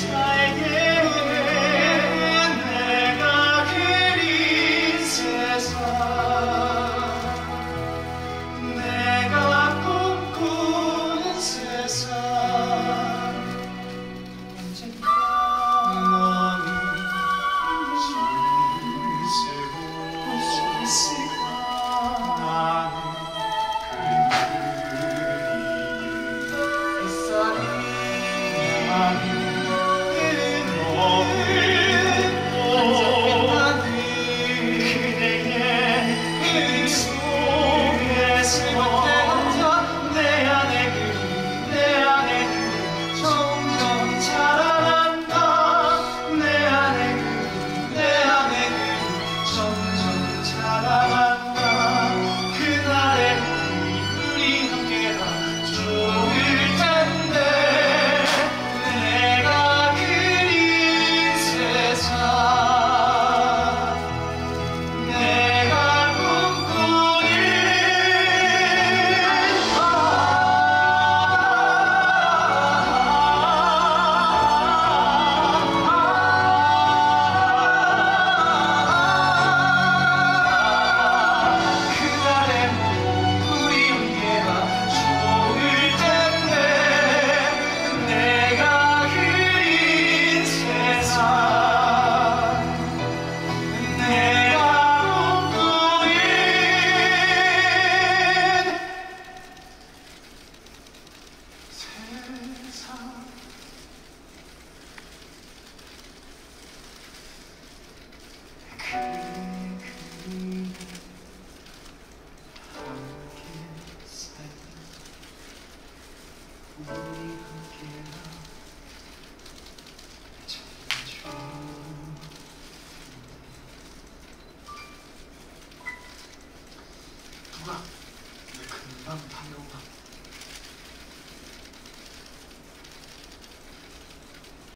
steige 누가